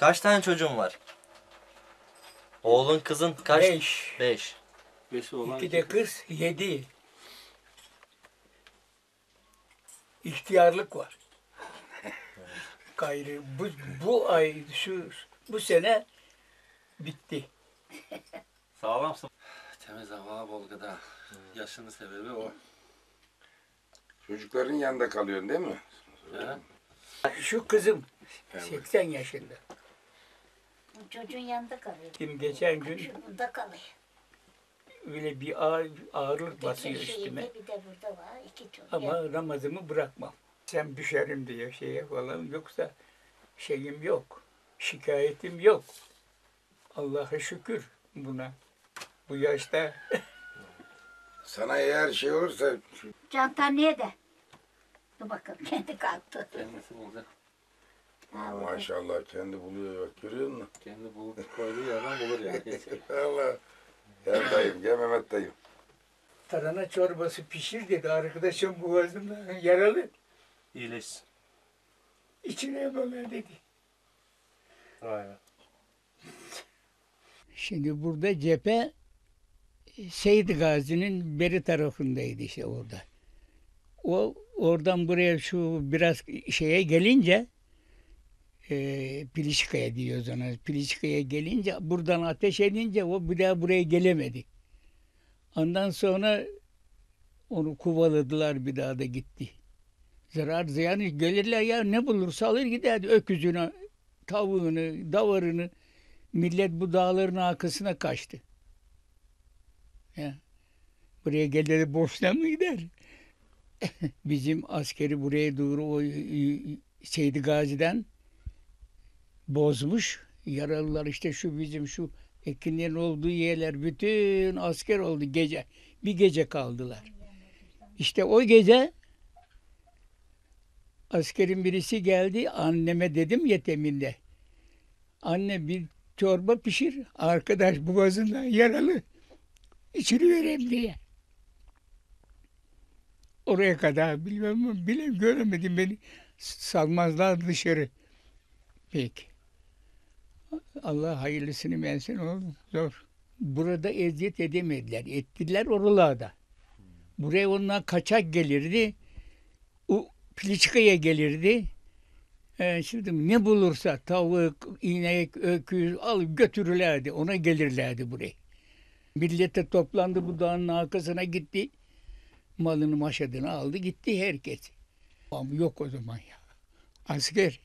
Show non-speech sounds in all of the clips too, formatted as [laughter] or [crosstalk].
Kaç tane çocuğun var? Oğlun kızın kaç? Beş. Beş. Beşi olan İki de kız, yedi. İhtiyarlık var. [laughs] Gayrı bu, bu ay, şu bu sene bitti. Sağlamsın. Temiz hava, bol gıda. Yaşının sebebi o. Çocukların yanında kalıyorsun değil mi? He? Şu kızım Evet. 80 yaşında. Çocuğun yanında kalıyor. Şimdi geçen gün Şu burada kalıyor. öyle bir ağır, ağırlık Bir basıyor tek üstüme. şeyinde bir de burada var. iki çocuk. Ama namazımı bırakmam. Sen düşerim diye şeye falan yoksa şeyim yok. Şikayetim yok. Allah'a şükür buna. Bu yaşta [laughs] Sana eğer şey olursa şu- Cantan niye de? Dur bakalım [laughs] kendi kalktı. Kendisi bulacak. Ha, maşallah kendi buluyor bak görüyor musun? Kendi bul, koyduğu yerden bulur yani. [laughs] Allah. Gel dayım gel Mehmet dayım. tarhana çorbası pişir dedi arkadaşım boğazımda yaralı. İyileşsin. İçine böyle dedi. Vay be. Şimdi burada cephe Seyit Gazi'nin beri tarafındaydı işte orada. O oradan buraya şu biraz şeye gelince e, Pilişkaya diyoruz ona. Pilişkaya gelince buradan ateş edince o bir daha buraya gelemedi. Ondan sonra onu kovaladılar bir daha da gitti. Zarar ziyanı gelirler ya ne bulursa alır giderdi öküzünü, tavuğunu, davarını. Millet bu dağların arkasına kaçtı. Ya. Buraya geldi boşuna mı gider? [laughs] Bizim askeri buraya doğru o Seydi Gazi'den bozmuş. Yaralılar işte şu bizim şu ekinlerin olduğu yerler bütün asker oldu gece. Bir gece kaldılar. İşte o gece askerin birisi geldi anneme dedim ya teminde. Anne bir çorba pişir. Arkadaş boğazından yaralı. İçini vereyim diye. Oraya kadar bilmem bile göremedim beni. Salmazlar dışarı. Peki. Allah hayırlısını versin oğlum. Zor. Burada eziyet edemediler. Ettiler oralarda. Buraya onlar kaçak gelirdi. O Piliçka'ya gelirdi. Ee, şimdi ne bulursa tavuk, inek, öküz alıp götürürlerdi. Ona gelirlerdi buraya. Millete toplandı bu dağın arkasına gitti. Malını maşadını aldı gitti herkes. Ama yok o zaman ya. Asker.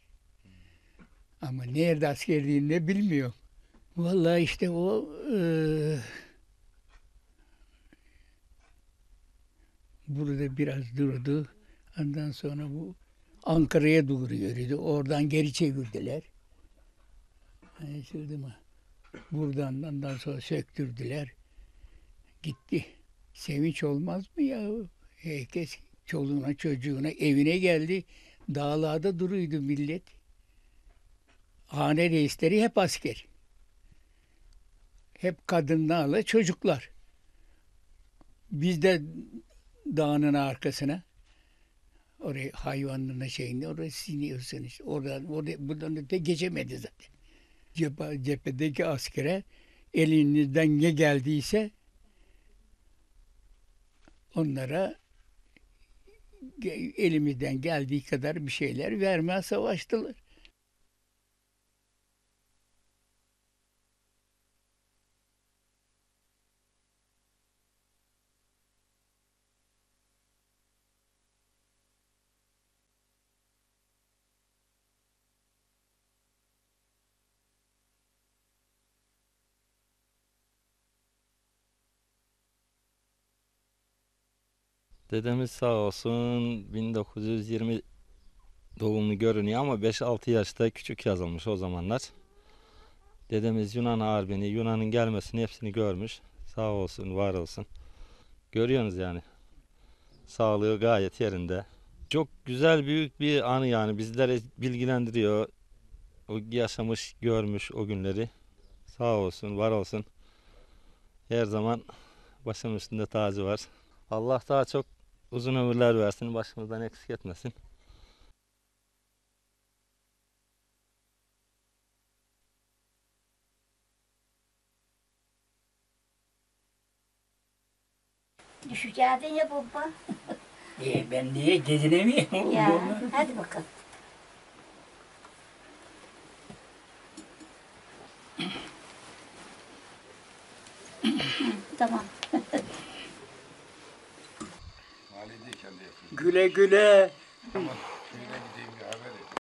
Ama nerede askerliğini ne bilmiyor. Vallahi işte o eee, burada biraz durdu. Ondan sonra bu Ankara'ya doğru yürüdü. Oradan geri çevirdiler. Anlaşıldı mı? Buradan ondan sonra söktürdüler. Gitti. Sevinç olmaz mı ya? Herkes çoluğuna çocuğuna evine geldi. Dağlarda duruydu millet. Hane reisleri hep asker. Hep kadınlarla çocuklar. Biz de dağının arkasına oraya hayvanlarına şeyinde oraya siniyorsun işte. Oradan, oraya, buradan öte geçemedi zaten. Cephe, cephedeki askere elinizden ne geldiyse onlara elimizden geldiği kadar bir şeyler vermeye savaştılar. Dedemiz sağ olsun 1920 doğumlu görünüyor ama 5-6 yaşta küçük yazılmış o zamanlar. Dedemiz Yunan harbini, Yunan'ın gelmesini hepsini görmüş. Sağ olsun, var olsun. Görüyorsunuz yani. Sağlığı gayet yerinde. Çok güzel büyük bir anı yani bizlere bilgilendiriyor. O yaşamış, görmüş o günleri. Sağ olsun, var olsun. Her zaman başımın üstünde tacı var. Allah daha çok uzun ömürler versin, başımızdan eksik etmesin. Düşeceksin ya baba. Niye ben niye gezinemiyorum? Ya hadi bakalım. tamam. Güle güle.